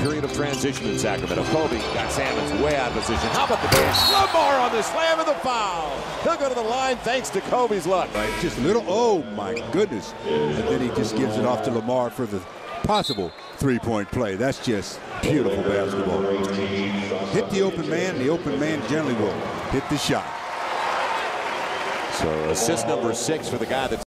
period of transition in Sacramento. Kobe got Salmons way out of position. How about the dash? Lamar on the slam of the foul. He'll go to the line thanks to Kobe's luck. Right, just a little, oh my goodness. And then he just gives it off to Lamar for the possible three-point play. That's just beautiful basketball. Hit the open man, the open man generally will hit the shot. So assist number six for the guy that's